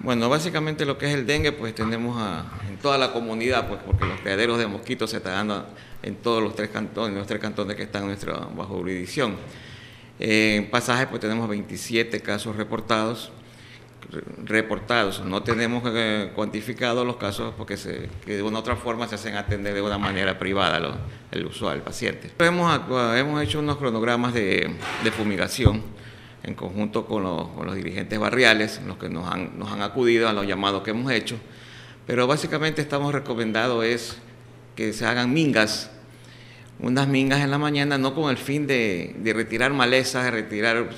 Bueno, básicamente lo que es el dengue, pues tenemos en toda la comunidad, pues porque los criaderos de mosquitos se están dando en todos los tres cantones, los tres cantones que están bajo jurisdicción. En pasajes, pues tenemos 27 casos reportados, reportados. No tenemos eh, cuantificado los casos porque de una u otra forma se hacen atender de una manera privada el usuario, el paciente. Hemos, hemos hecho unos cronogramas de, de fumigación en conjunto con los, dirigentes barriales, los que nos han, nos han acudido a los llamados que hemos hecho, pero básicamente estamos recomendando es que se hagan mingas, unas mingas en la mañana, no con el fin de, retirar malezas, de retirar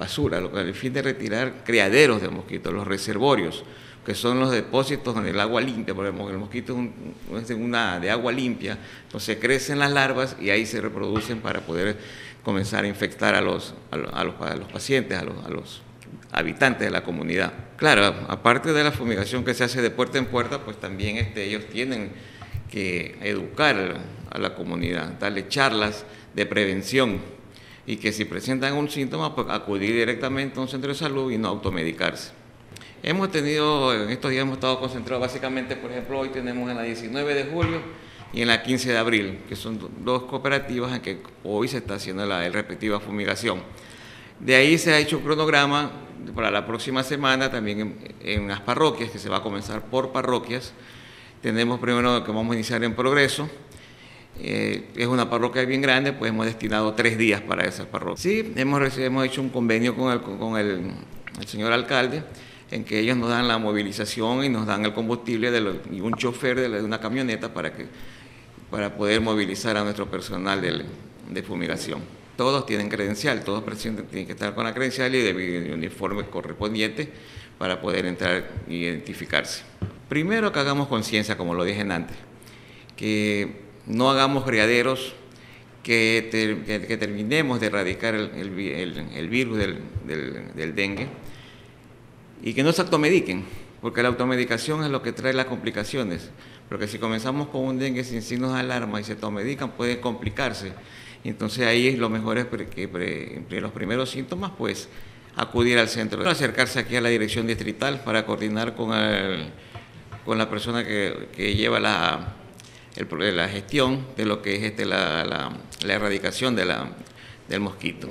basura, con el fin de retirar criaderos de mosquitos, los reservorios, que son los depósitos donde el agua limpia, porque el mosquito es una de agua limpia, entonces crecen las larvas y ahí se reproducen para poder comenzar a infectar a los, a pacientes, a los, a los habitantes de la comunidad. Claro, aparte de la fumigación que se hace de puerta en puerta, pues también este, ellos tienen que educar a la comunidad, darle charlas de prevención y que si presentan un síntoma, pues acudir directamente a un centro de salud y no automedicarse. Hemos tenido, en estos días hemos estado concentrados básicamente, por ejemplo, hoy tenemos en la 19 de julio y en la 15 de abril, que son dos cooperativas en que hoy se está haciendo la, respectiva fumigación. De ahí se ha hecho un cronograma para la próxima semana también en, las parroquias, que se va a comenzar por parroquias. Tenemos primero que vamos a iniciar en Progreso. Eh, es una parroquia bien grande, pues hemos destinado tres días para esa parroquia. Sí, hemos, hemos hecho un convenio con el, con el, señor alcalde en que ellos nos dan la movilización y nos dan el combustible de y un chofer de, una camioneta para que para poder movilizar a nuestro personal de, fumigación. Todos tienen credencial, todos tienen que estar con la credencial y el uniforme correspondiente para poder entrar e identificarse. Primero que hagamos conciencia, como lo dije antes, que no hagamos criaderos, que, terminemos de erradicar el, virus del, del dengue y que no se automediquen, porque la automedicación es lo que trae las complicaciones. Porque si comenzamos con un dengue sin signos de alarma y se automedican, puede complicarse. Entonces ahí es lo mejor es que los primeros síntomas, pues acudir al centro, acercarse aquí a la dirección distrital para coordinar con, con la persona que, lleva la, la gestión de lo que es este, la, la, la erradicación de la, del mosquito.